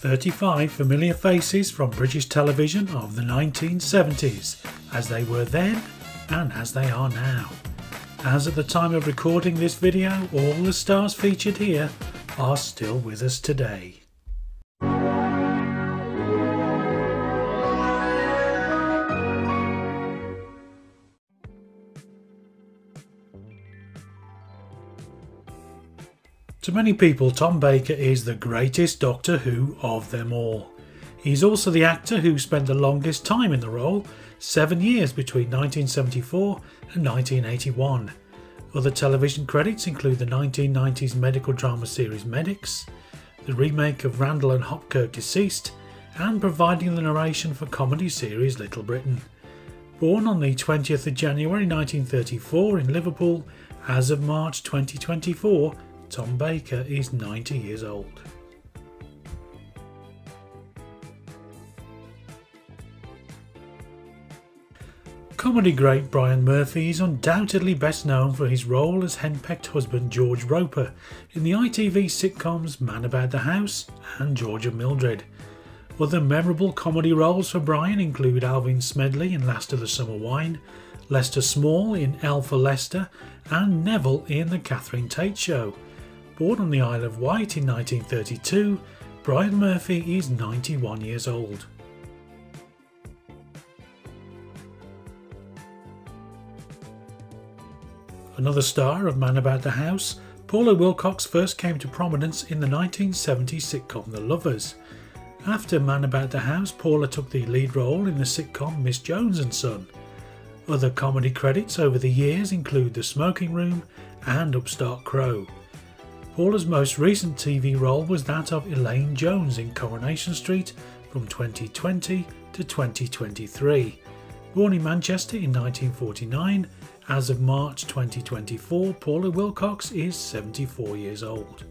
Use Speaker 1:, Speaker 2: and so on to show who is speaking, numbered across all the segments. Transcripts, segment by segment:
Speaker 1: 35 familiar faces from British television of the 1970s, as they were then and as they are now. As at the time of recording this video, all the stars featured here are still with us today. To many people, Tom Baker is the greatest Doctor Who of them all. He's also the actor who spent the longest time in the role, seven years between 1974 and 1981. Other television credits include the 1990s medical drama series Medics, the remake of Randall and Hopkirk Deceased, and providing the narration for comedy series Little Britain. Born on the 20th of January 1934 in Liverpool, as of March 2024, Tom Baker is 90 years old. Comedy great Brian Murphy is undoubtedly best known for his role as henpecked husband George Roper in the ITV sitcoms Man About the House and George and Mildred. Other memorable comedy roles for Brian include Alvin Smedley in Last of the Summer Wine, Lester Small in L for Lester, and Neville in The Catherine Tate Show. Born on the Isle of Wight in 1932, Brian Murphy is 91 years old. Another star of Man About the House, Paula Wilcox first came to prominence in the 1970 sitcom The Lovers. After Man About the House, Paula took the lead role in the sitcom Miss Jones and Son. Other comedy credits over the years include The Smoking Room and Upstart Crow. Paula's most recent TV role was that of Elaine Jones in Coronation Street from 2020 to 2023. Born in Manchester in 1949, as of March 2024, Paula Wilcox is 74 years old.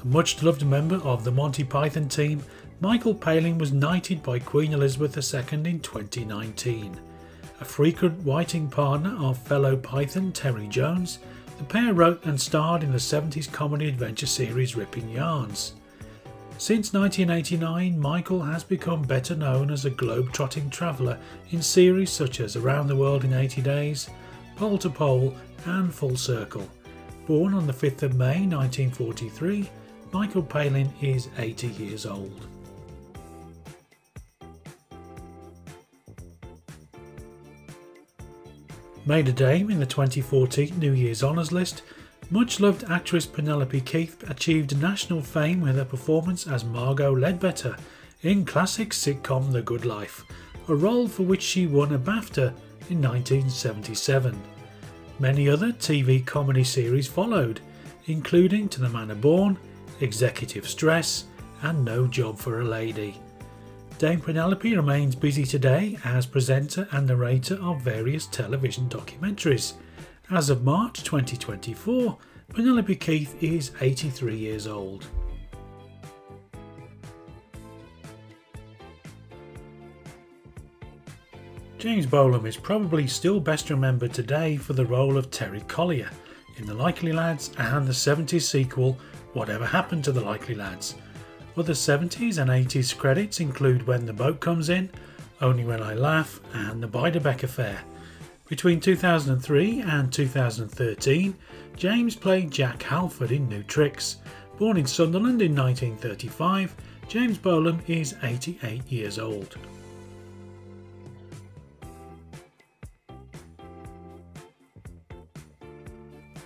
Speaker 1: A much loved member of the Monty Python team, Michael Palin was knighted by Queen Elizabeth II in 2019 a frequent writing partner of fellow Python Terry Jones, the pair wrote and starred in the 70s comedy adventure series Ripping Yarns. Since 1989, Michael has become better known as a globe-trotting traveller in series such as Around the World in 80 Days, Pole to Pole, and Full Circle. Born on the 5th of May 1943, Michael Palin is 80 years old. Made a dame in the 2014 New Year's Honours list, much loved actress Penelope Keith achieved national fame with her performance as Margot Ledbetter in classic sitcom The Good Life, a role for which she won a BAFTA in 1977. Many other TV comedy series followed, including To the Manor Born, Executive Stress, and No Job for a Lady. Dame Penelope remains busy today as presenter and narrator of various television documentaries. As of March 2024, Penelope Keith is 83 years old. James Bolam is probably still best remembered today for the role of Terry Collier in The Likely Lads and the 70s sequel Whatever Happened to the Likely Lads, other 70s and 80s credits include When the Boat Comes In, Only When I Laugh, and The Beiderbecke Affair. Between 2003 and 2013, James played Jack Halford in New Tricks. Born in Sunderland in 1935, James Bolam is 88 years old.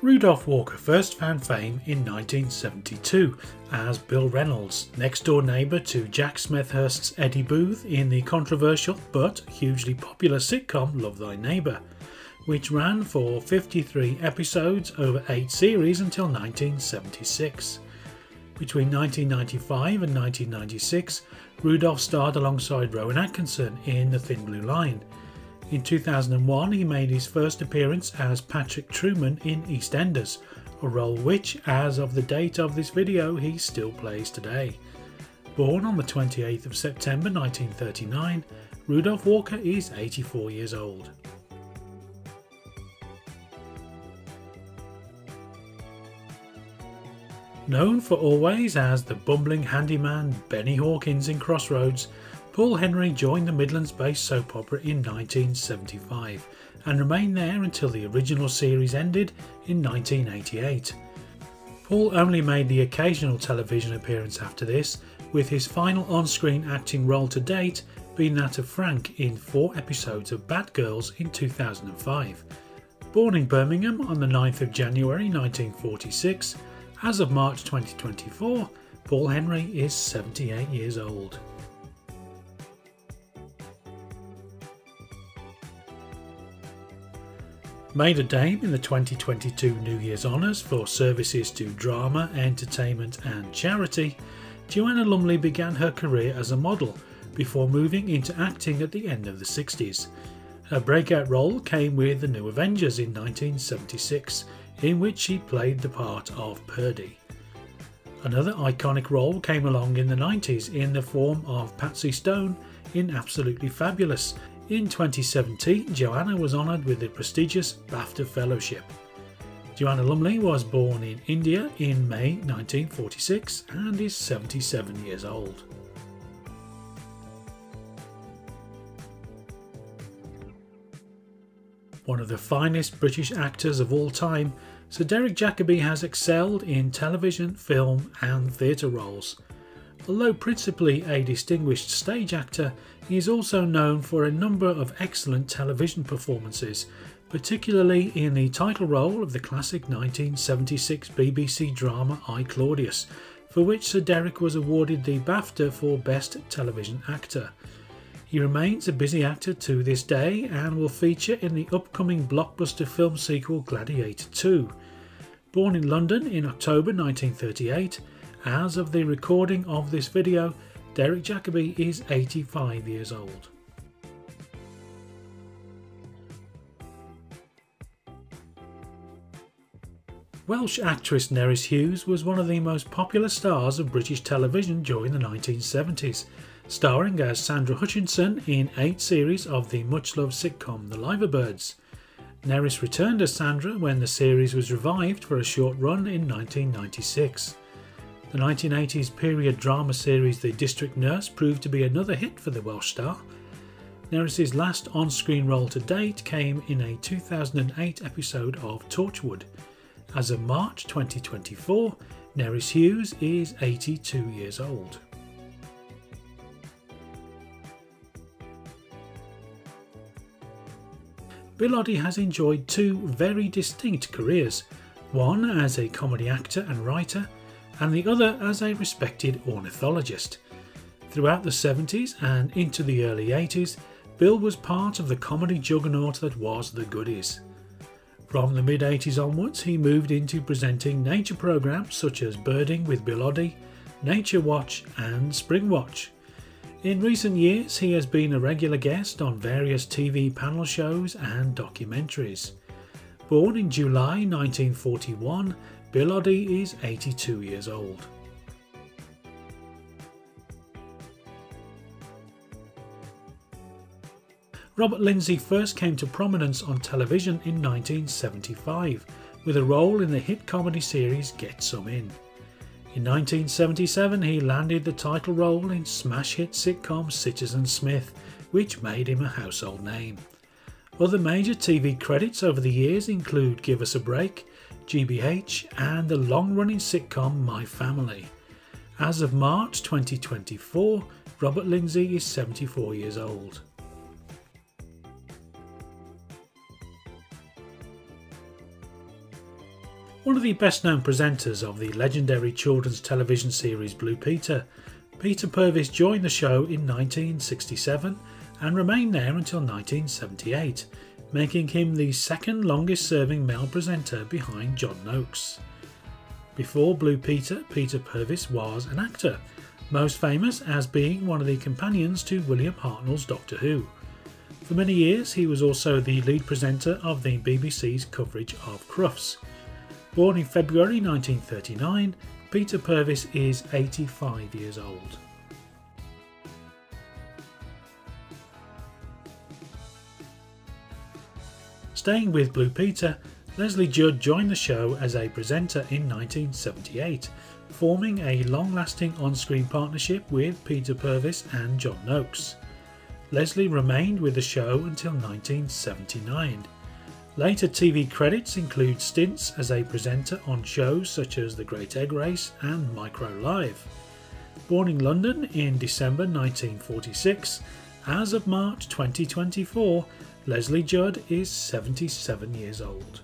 Speaker 1: Rudolph Walker first found fame in 1972 as Bill Reynolds, next door neighbour to Jack Smethurst's Eddie Booth in the controversial but hugely popular sitcom Love Thy Neighbour, which ran for 53 episodes over 8 series until 1976. Between 1995 and 1996, Rudolph starred alongside Rowan Atkinson in The Thin Blue Line in 2001, he made his first appearance as Patrick Truman in EastEnders, a role which, as of the date of this video, he still plays today. Born on the 28th of September 1939, Rudolph Walker is 84 years old. Known for always as the bumbling handyman Benny Hawkins in Crossroads, Paul Henry joined the Midlands based soap opera in 1975 and remained there until the original series ended in 1988. Paul only made the occasional television appearance after this, with his final on screen acting role to date being that of Frank in four episodes of Bad Girls in 2005. Born in Birmingham on the 9th of January 1946, as of March 2024, Paul Henry is 78 years old. Made a dame in the 2022 New Year's Honours for services to drama, entertainment, and charity, Joanna Lumley began her career as a model before moving into acting at the end of the 60s. Her breakout role came with The New Avengers in 1976, in which she played the part of Purdy. Another iconic role came along in the 90s in the form of Patsy Stone in Absolutely Fabulous, in 2017, Joanna was honoured with the prestigious BAFTA Fellowship. Joanna Lumley was born in India in May 1946 and is 77 years old. One of the finest British actors of all time, Sir Derek Jacobi has excelled in television, film, and theatre roles. Although principally a distinguished stage actor, he is also known for a number of excellent television performances, particularly in the title role of the classic 1976 BBC drama I Claudius, for which Sir Derek was awarded the BAFTA for Best Television Actor. He remains a busy actor to this day and will feature in the upcoming blockbuster film sequel Gladiator 2. Born in London in October 1938, as of the recording of this video, Derek Jacobi is 85 years old. Welsh actress Nerys Hughes was one of the most popular stars of British television during the 1970s, starring as Sandra Hutchinson in eight series of the much loved sitcom The Liverbirds. Nerys returned as Sandra when the series was revived for a short run in 1996. The 1980s period drama series The District Nurse proved to be another hit for the Welsh star. Nerys's last on screen role to date came in a 2008 episode of Torchwood. As of March 2024, Nerys Hughes is 82 years old. Bill Oddie has enjoyed two very distinct careers one as a comedy actor and writer, and the other as a respected ornithologist. Throughout the 70s and into the early 80s, Bill was part of the comedy juggernaut that was The Goodies. From the mid 80s onwards, he moved into presenting nature programs such as Birding with Bill Oddie, Nature Watch, and Spring Watch. In recent years, he has been a regular guest on various TV panel shows and documentaries. Born in July 1941, Bill Oddie is 82 years old. Robert Lindsay first came to prominence on television in 1975 with a role in the hit comedy series Get Some In. In 1977, he landed the title role in smash hit sitcom Citizen Smith, which made him a household name. Other major TV credits over the years include Give Us a Break, GBH, and the long running sitcom My Family. As of March 2024, Robert Lindsay is 74 years old. One of the best known presenters of the legendary children's television series Blue Peter, Peter Purves joined the show in 1967 and remained there until 1978 making him the second longest serving male presenter behind John Noakes. Before Blue Peter, Peter Purves was an actor, most famous as being one of the companions to William Hartnell's Doctor Who. For many years, he was also the lead presenter of the BBC's coverage of Crufts. Born in February 1939, Peter Purves is 85 years old. Staying with Blue Peter, Lesley Judd joined the show as a presenter in 1978, forming a long lasting on screen partnership with Peter Purves and John Noakes. Lesley remained with the show until 1979. Later TV credits include stints as a presenter on shows such as The Great Egg Race and Micro Live. Born in London in December 1946, as of March 2024, Lesley Judd is 77 years old.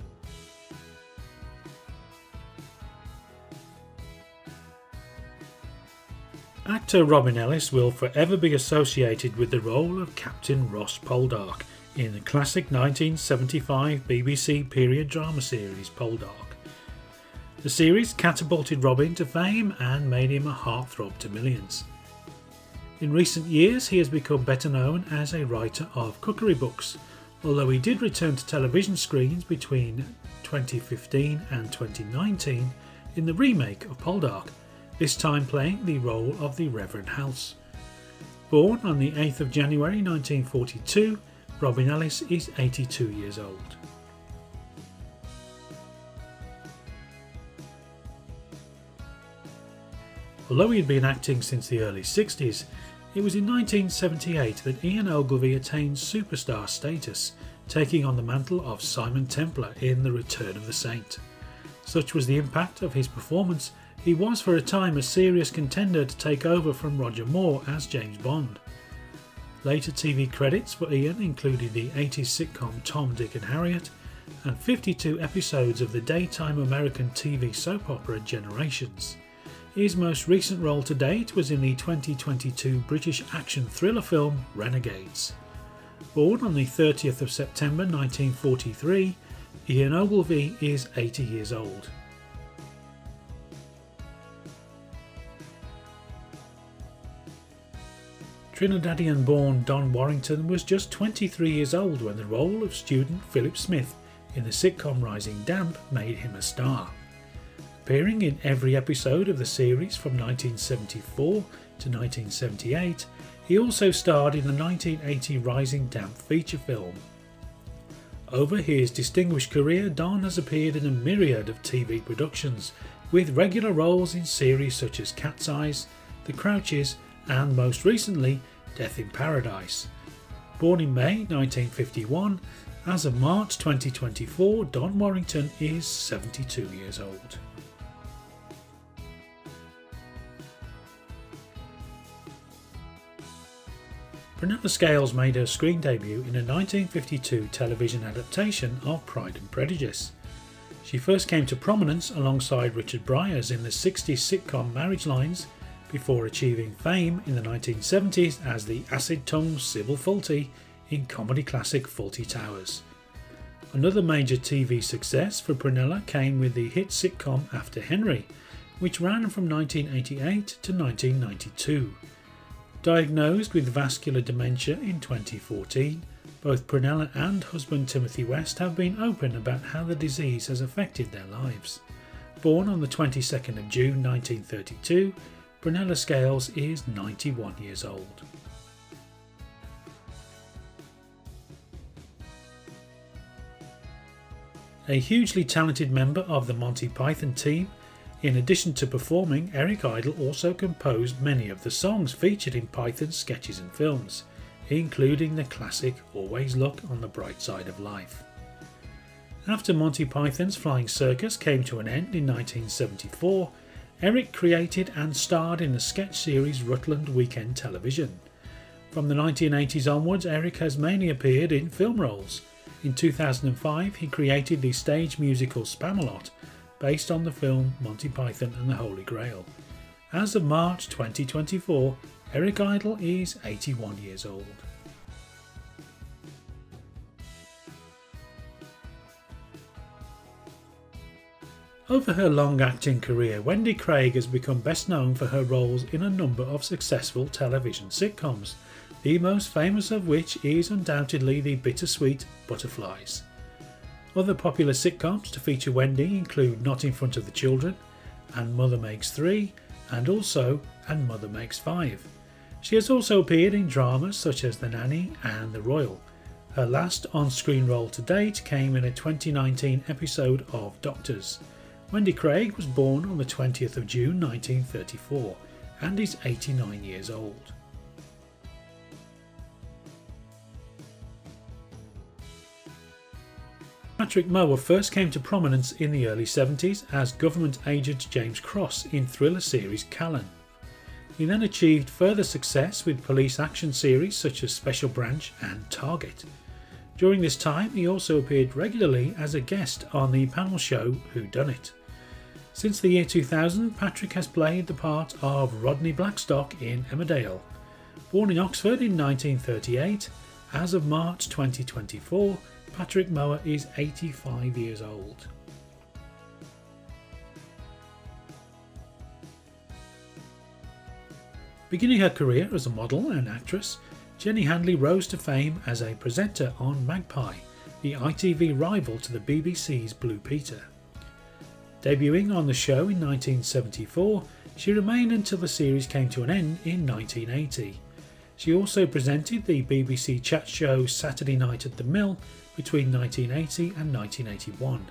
Speaker 1: Actor Robin Ellis will forever be associated with the role of Captain Ross Poldark in the classic 1975 BBC period drama series Poldark. The series catapulted Robin to fame and made him a heartthrob to millions. In recent years, he has become better known as a writer of cookery books, although he did return to television screens between 2015 and 2019 in the remake of Poldark this time playing the role of the Reverend Halse. Born on the 8th of January 1942, Robin Ellis is 82 years old. Although he had been acting since the early 60s, it was in 1978 that Ian Ogilvy attained superstar status, taking on the mantle of Simon Templar in The Return of the Saint. Such was the impact of his performance he was for a time a serious contender to take over from Roger Moore as James Bond. Later TV credits for Ian included the 80s sitcom Tom, Dick and Harriet and 52 episodes of the daytime American TV soap opera Generations. His most recent role to date was in the 2022 British action thriller film Renegades. Born on the 30th of September 1943, Ian Ogilvy is 80 years old. Trinidadian born Don Warrington was just 23 years old when the role of student Philip Smith in the sitcom Rising Damp made him a star. Appearing in every episode of the series from 1974 to 1978, he also starred in the 1980 Rising Damp feature film. Over his distinguished career, Don has appeared in a myriad of TV productions, with regular roles in series such as Cat's Eyes, The Crouches, and most recently Death in Paradise. Born in May 1951, as of March 2024, Don Warrington is 72 years old. Prunella Scales made her screen debut in a 1952 television adaptation of Pride and Prejudice. She first came to prominence alongside Richard Briers in the 60s sitcom Marriage Lines before achieving fame in the 1970s as the acid tongued Sybil Fawlty in comedy classic Fawlty Towers. Another major TV success for Prunella came with the hit sitcom After Henry, which ran from 1988 to 1992. Diagnosed with vascular dementia in 2014, both Prunella and husband Timothy West have been open about how the disease has affected their lives. Born on the 22nd of June 1932, Prunella Scales is 91 years old. A hugely talented member of the Monty Python team, in addition to performing, Eric Idle also composed many of the songs featured in Python's sketches and films, including the classic Always Look on the Bright Side of Life. After Monty Python's Flying Circus came to an end in 1974, Eric created and starred in the sketch series Rutland Weekend Television. From the 1980s onwards, Eric has mainly appeared in film roles. In 2005, he created the stage musical Spamalot, based on the film Monty Python and the Holy Grail. As of March 2024, Eric Idle is 81 years old. Over her long acting career, Wendy Craig has become best known for her roles in a number of successful television sitcoms, the most famous of which is undoubtedly the bittersweet Butterflies. Other popular sitcoms to feature Wendy include Not in Front of the Children, and Mother Makes Three, and also And Mother Makes Five. She has also appeared in dramas such as The Nanny and The Royal. Her last on screen role to date came in a 2019 episode of Doctors. Wendy Craig was born on the 20th of June 1934 and is 89 years old. Patrick Mower first came to prominence in the early 70s as government agent James Cross in thriller series Callan. He then achieved further success with police action series such as Special Branch and Target. During this time, he also appeared regularly as a guest on the panel show Who Done It. Since the year 2000, Patrick has played the part of Rodney Blackstock in Emmerdale. Born in Oxford in 1938, as of March 2024, Patrick Mower is 85 years old. Beginning her career as a model and actress, Jenny Hanley rose to fame as a presenter on Magpie, the ITV rival to the BBC's Blue Peter. Debuting on the show in 1974, she remained until the series came to an end in 1980. She also presented the BBC chat show Saturday Night at the Mill between 1980 and 1981.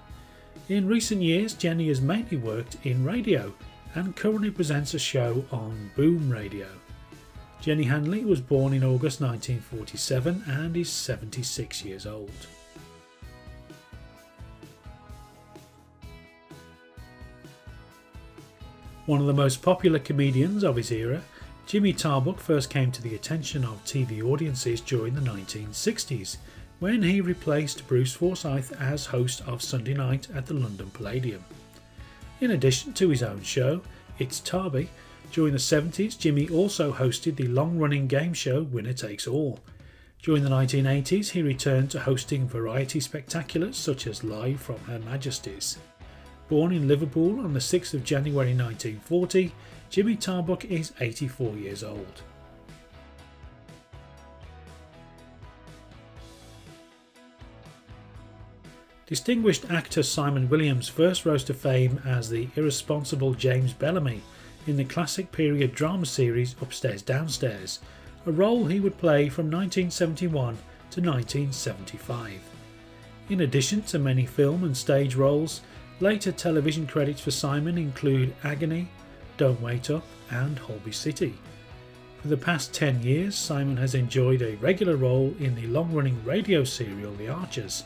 Speaker 1: In recent years, Jenny has mainly worked in radio and currently presents a show on Boom Radio. Jenny Hanley was born in August 1947 and is 76 years old. One of the most popular comedians of his era, Jimmy Tarbuck first came to the attention of TV audiences during the 1960s when he replaced Bruce Forsyth as host of Sunday Night at the London Palladium. In addition to his own show, It's Tarby, during the 70s Jimmy also hosted the long running game show Winner Takes All. During the 1980s, he returned to hosting variety spectaculars such as Live from Her Majesty's. Born in Liverpool on the 6th of January 1940, Jimmy Tarbuck is 84 years old. Distinguished actor Simon Williams first rose to fame as the irresponsible James Bellamy in the classic period drama series Upstairs Downstairs, a role he would play from 1971 to 1975. In addition to many film and stage roles, later television credits for Simon include Agony, Don't Wait Up, and Holby City. For the past 10 years, Simon has enjoyed a regular role in the long running radio serial The Archers.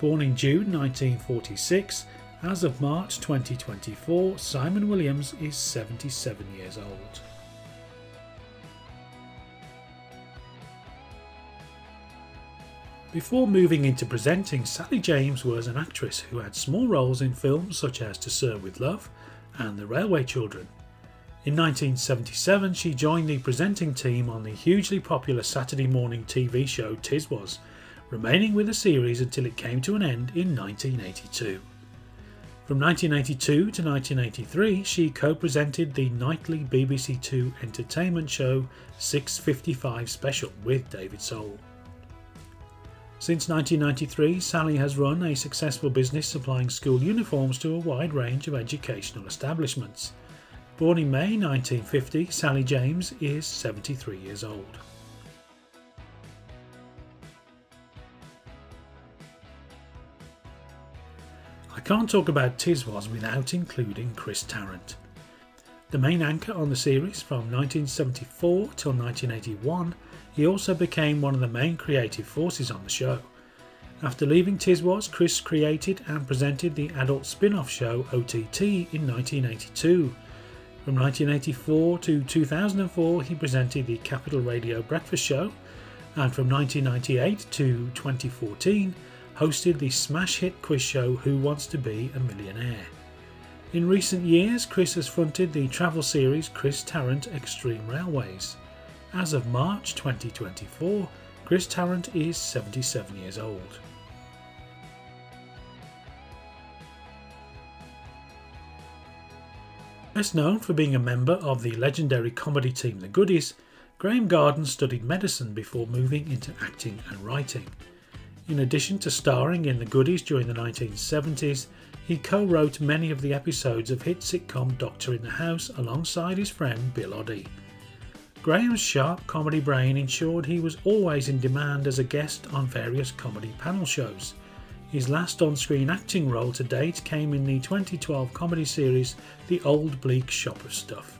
Speaker 1: Born in June 1946, as of March 2024, Simon Williams is 77 years old. Before moving into presenting, Sally James was an actress who had small roles in films such as To Sir with Love and The Railway Children. In 1977, she joined the presenting team on the hugely popular Saturday morning TV show Tiswas, remaining with the series until it came to an end in 1982. From 1982 to 1983, she co presented the nightly BBC Two entertainment show 655 Special with David Soul. Since 1993, Sally has run a successful business supplying school uniforms to a wide range of educational establishments. Born in May 1950, Sally James is 73 years old. I can't talk about Tiswas without including Chris Tarrant. The main anchor on the series from 1974 till 1981, he also became one of the main creative forces on the show. After leaving Tiswas, Chris created and presented the adult spin off show OTT in 1982. From 1984 to 2004, he presented the Capital Radio Breakfast Show, and from 1998 to 2014, hosted the smash hit quiz show Who Wants to Be a Millionaire. In recent years, Chris has fronted the travel series Chris Tarrant Extreme Railways. As of March 2024, Chris Tarrant is 77 years old. Best known for being a member of the legendary comedy team The Goodies, Graeme Garden studied medicine before moving into acting and writing. In addition to starring in The Goodies during the 1970s, he co wrote many of the episodes of hit sitcom Doctor in the House alongside his friend Bill Oddie. Graeme's sharp comedy brain ensured he was always in demand as a guest on various comedy panel shows. His last on screen acting role to date came in the 2012 comedy series The Old Bleak Shop of Stuff.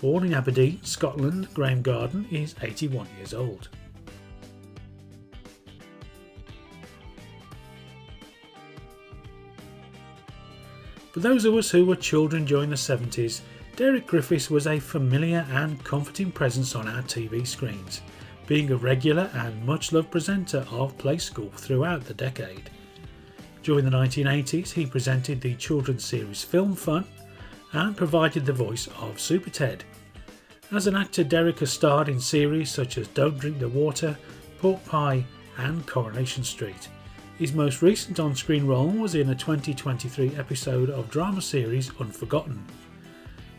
Speaker 1: Born in Aberdeen, Scotland, Graeme Garden is 81 years old. For those of us who were children during the 70s, Derek Griffiths was a familiar and comforting presence on our TV screens, being a regular and much loved presenter of Play School throughout the decade. During the 1980s, he presented the children's series Film Fun and provided the voice of SuperTed. As an actor, Derek has starred in series such as Don't Drink the Water, Pork Pie, and Coronation Street. His most recent on screen role was in a 2023 episode of drama series Unforgotten.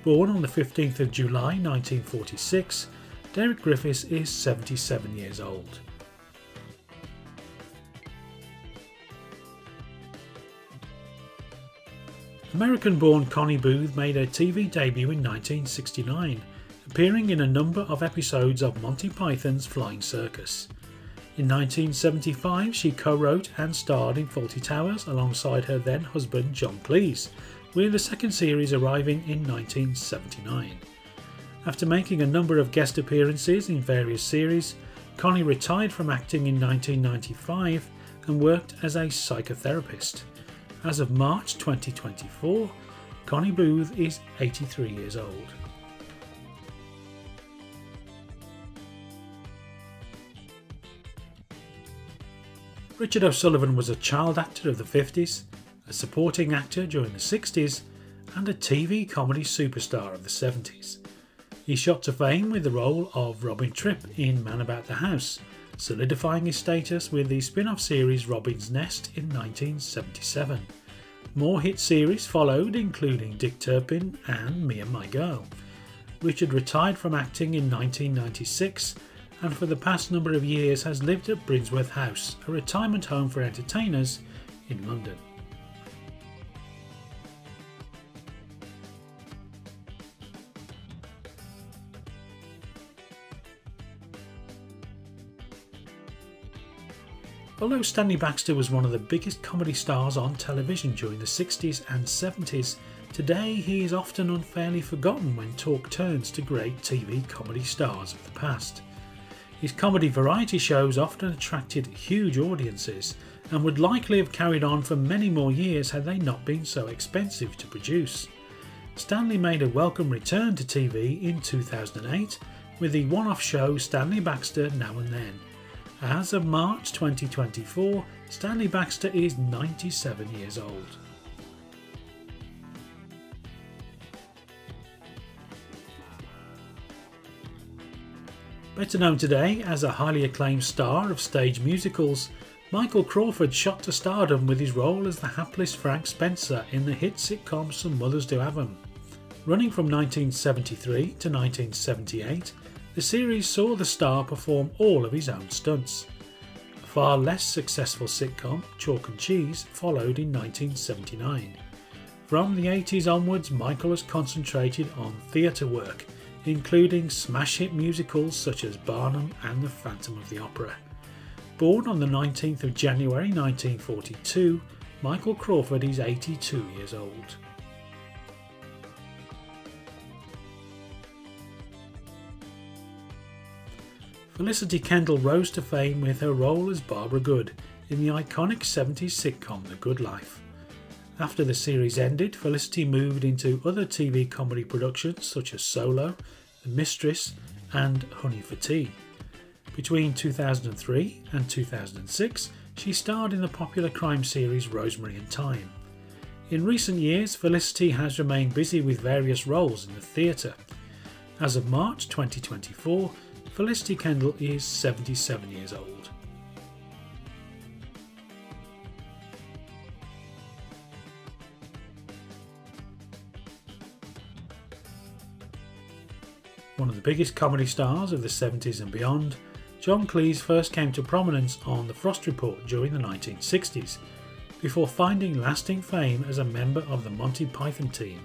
Speaker 1: Born on the 15th of July 1946, Derek Griffiths is 77 years old. American born Connie Booth made her TV debut in 1969, appearing in a number of episodes of Monty Python's Flying Circus. In 1975, she co wrote and starred in Fawlty Towers alongside her then husband John Cleese, with the second series arriving in 1979. After making a number of guest appearances in various series, Connie retired from acting in 1995 and worked as a psychotherapist. As of March 2024, Connie Booth is 83 years old. Richard O'Sullivan was a child actor of the 50s a supporting actor during the 60s, and a TV comedy superstar of the 70s. He shot to fame with the role of Robin Tripp in Man About the House, solidifying his status with the spin off series Robin's Nest in 1977. More hit series followed, including Dick Turpin and Me and My Girl. Richard retired from acting in 1996 and for the past number of years has lived at Brinsworth House, a retirement home for entertainers in London. Although Stanley Baxter was one of the biggest comedy stars on television during the 60s and 70s, today he is often unfairly forgotten when talk turns to great TV comedy stars of the past. His comedy variety shows often attracted huge audiences and would likely have carried on for many more years had they not been so expensive to produce. Stanley made a welcome return to TV in 2008 with the one off show Stanley Baxter Now and Then as of March 2024, Stanley Baxter is 97 years old. Better known today as a highly acclaimed star of stage musicals, Michael Crawford shot to stardom with his role as the hapless Frank Spencer in the hit sitcom Some Mothers Do Have 'Em. Running from 1973 to 1978, the series saw the star perform all of his own stunts. A far less successful sitcom, Chalk and Cheese, followed in 1979. From the 80s onwards, Michael has concentrated on theatre work, including smash hit musicals such as Barnum and The Phantom of the Opera. Born on the 19th of January 1942, Michael Crawford is 82 years old. Felicity Kendal rose to fame with her role as Barbara Good in the iconic 70s sitcom The Good Life. After the series ended, Felicity moved into other TV comedy productions such as Solo, The Mistress, and Honey for Tea. Between 2003 and 2006, she starred in the popular crime series Rosemary and Thyme. In recent years, Felicity has remained busy with various roles in the theatre. As of March 2024, Felicity Kendal is 77 years old. One of the biggest comedy stars of the 70s and beyond, John Cleese first came to prominence on The Frost Report during the 1960s, before finding lasting fame as a member of the Monty Python team.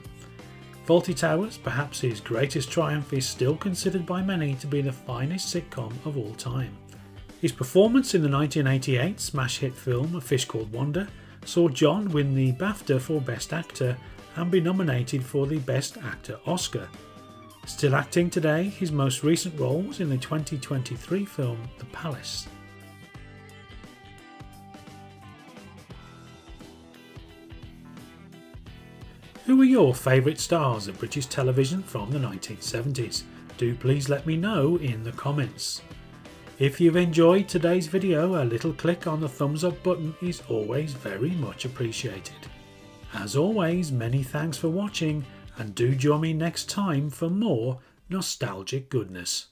Speaker 1: Fawlty Towers, perhaps his greatest triumph, is still considered by many to be the finest sitcom of all time. His performance in the 1988 smash hit film A Fish Called Wanda saw John win the BAFTA for Best Actor and be nominated for the Best Actor Oscar. Still acting today, his most recent role was in the 2023 film The Palace. Who are your favourite stars of British television from the 1970s? Do please let me know in the comments. If you've enjoyed today's video, a little click on the thumbs up button is always very much appreciated. As always, many thanks for watching and do join me next time for more nostalgic goodness.